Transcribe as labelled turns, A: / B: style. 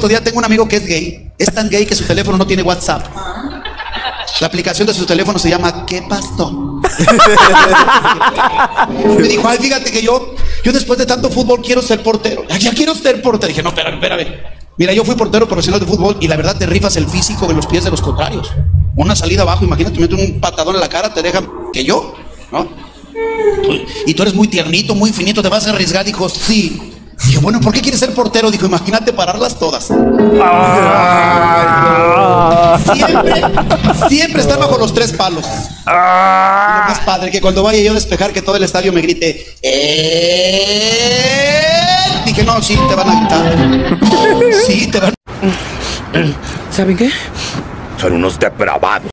A: otro día, tengo un amigo que es gay. Es tan gay que su teléfono no tiene WhatsApp. La aplicación de su teléfono se llama ¿Qué pasó? Me dijo, ay, fíjate que yo, yo después de tanto fútbol quiero ser portero. Ya, quiero ser portero. Dije, no, espérame, espérame. Mira, yo fui portero profesional de fútbol y la verdad te rifas el físico en los pies de los contrarios. Una salida abajo, imagínate, mete un patadón en la cara, te dejan que yo, ¿no? Y tú eres muy tiernito, muy finito, te vas a arriesgar. Dijo, sí. Dije, bueno, ¿por qué quieres ser portero? Dijo, imagínate pararlas todas. Siempre, siempre estar bajo los tres palos. Y lo más padre, que cuando vaya yo a despejar, que todo el estadio me grite, "Eh". Dije, no, sí, te van a gritar. Sí, te van
B: ¿Saben qué?
C: Son unos depravados.